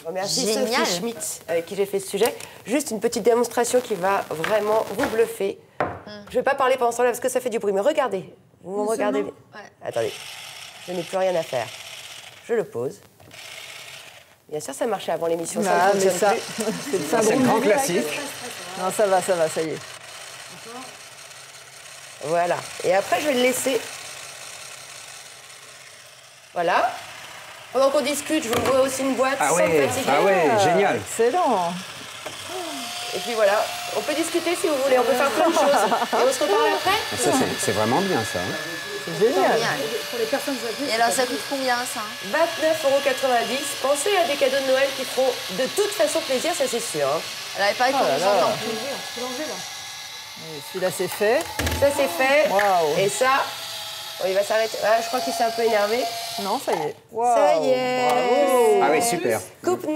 Je remercie Génial. Sophie Schmitt avec qui j'ai fait ce sujet. Juste une petite démonstration qui va vraiment vous bluffer. Hum. Je ne vais pas parler pendant ce temps-là parce que ça fait du bruit, mais regardez. Vous me regardez. bien. Attendez, je n'ai plus rien à faire. Je le pose. Bien sûr, ça marchait avant l'émission. ça Ah, ça, c'est syndrome grand classique. Non, ça va, ça va, ça y est. Voilà. Et après, je vais le laisser. Voilà. Pendant qu'on discute, je vous vois aussi une boîte Ah sans ouais, fatiguer. ah ouais, Ah, génial. Excellent. Et puis voilà, on peut discuter si vous voulez, on peut faire plein de choses. Et on se reparle après Ça, c'est- c'est vraiment bien, ça. hein. C'est génial. Génial. Et alors, ça coûte combien, ça? 29,90€. Pensez à des cadeaux de Noël qui feront de toute façon plaisir, ça c'est sûr. hein. Elle avait pas qu'on Oh là nous là. entend. Et Celui-là, c'est fait. Ça c'est fait. Et ça, oh, il va s'arrêter. Ah, je crois qu'il s'est un peu énervé. Non, ça y est. Ça y est. Bravo. Ah oui, super. Coupe.